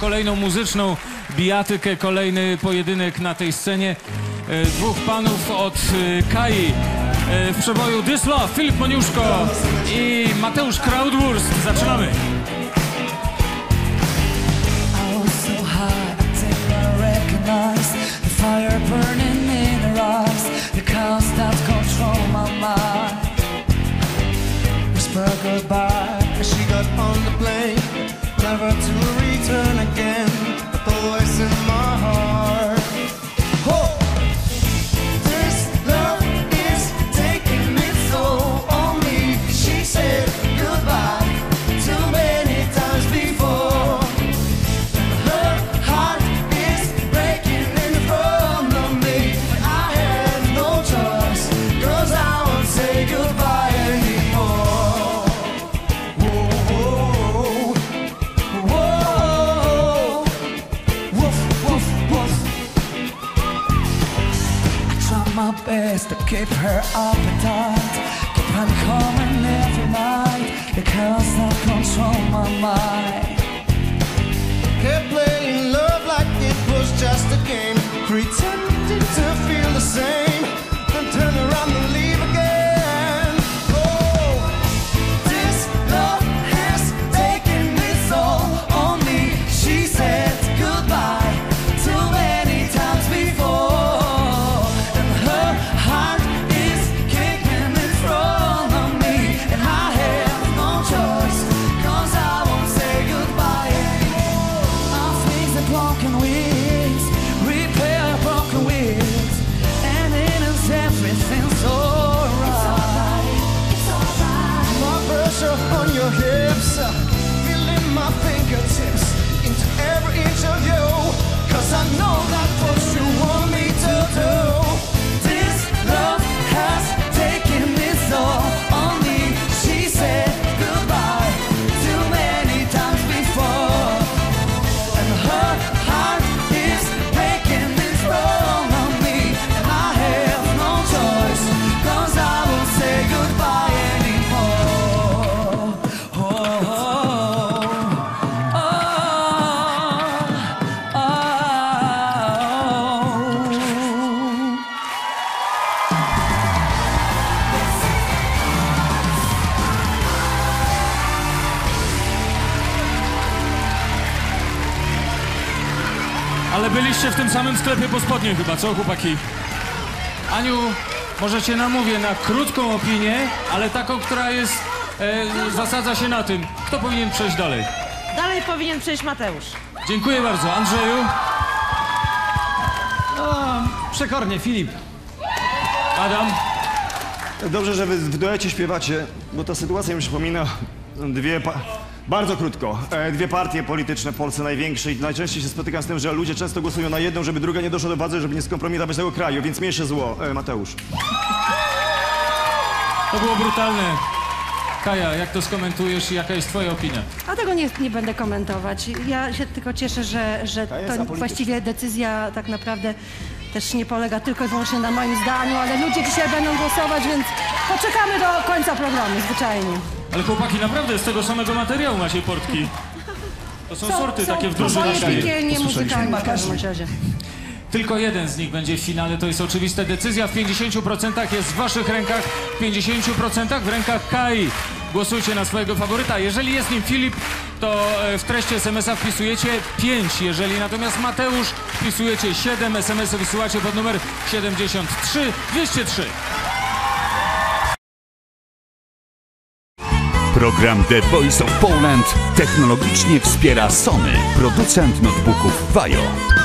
Kolejną muzyczną bijatykę, kolejny pojedynek na tej scenie. E, Dwóch panów od e, Kai e, w przeboju Dysla, Filip Moniuszko i Mateusz Kraudwurst. Zaczynamy. Return again. But the my best to keep her appetite. Keep on coming every night. Chaos that control my mind. Kept playing love like it was just a game, pretending to feel the same, the broken Ale byliście w tym samym sklepie po spodnie chyba, co chłopaki? Aniu, może cię namówię na krótką opinię, ale taką, która jest, e, zasadza się na tym, kto powinien przejść dalej. Dalej powinien przejść Mateusz. Dziękuję bardzo. Andrzeju, Przekornie, Filip. Adam, Dobrze, że wy w duecie śpiewacie, bo ta sytuacja mi przypomina dwie. Pa- bardzo krótko. E, dwie partie polityczne w Polsce największe i najczęściej się spotykam z tym, że ludzie często głosują na jedną, żeby druga nie doszła do władzy, żeby nie skompromitować tego kraju, więc mniejsze zło. E, Mateusz. to było brutalne. Kaja, jak to skomentujesz i jaka jest twoja opinia? A tego nie, nie będę komentować. Ja się tylko cieszę, że, że jest to apolityczna. właściwie decyzja tak naprawdę też nie polega tylko i wyłącznie na moim zdaniu, ale ludzie dzisiaj będą głosować, więc poczekamy do końca programu zwyczajnie. Ale chłopaki, naprawdę z tego samego materiału macie portki. To są, sorty takie w są oboje nakładzie. piekielnie muzykalnie w każdym razie. Tylko jeden z nich będzie w finale, to jest oczywista decyzja. W 50% jest w waszych rękach, w 50% w rękach Kai. Głosujcie na swojego faworyta. Jeżeli jest nim Filip, to e, w treści SMS-a wpisujecie 5. Jeżeli natomiast Mateusz, wpisujecie 7. SMS-y wysyłacie pod numer 73 203. Program The Voice of Poland technologicznie wspiera Sony, producent notebooków Vajo.